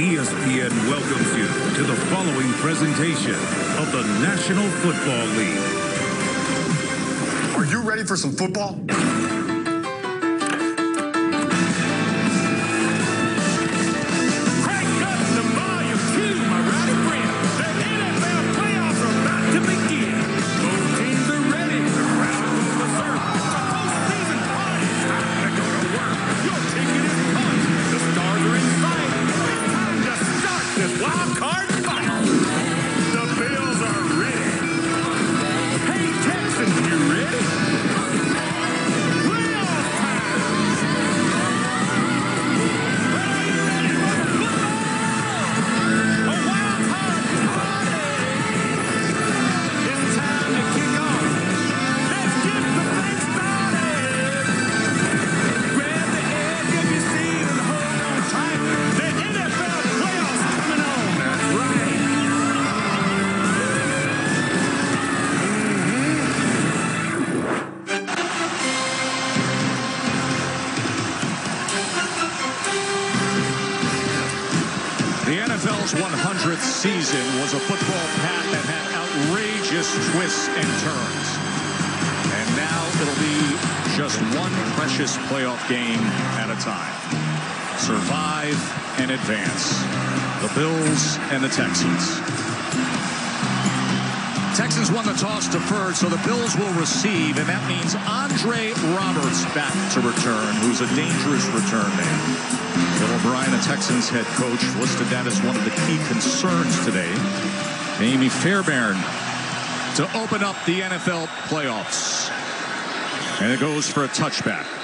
ESPN welcomes you to the following presentation of the National Football League. Are you ready for some football? This The NFL's 100th season was a football path that had outrageous twists and turns. And now it'll be just one precious playoff game at a time. Survive and advance. The Bills and the Texans. Texans won the toss deferred, so the Bills will receive, and that means Andre Roberts back to return, who's a dangerous return man. Bill O'Brien, the Texans head coach, listed that as one of the key concerns today. Ka'imi Fairbairn to open up the NFL playoffs. And it goes for a touchback.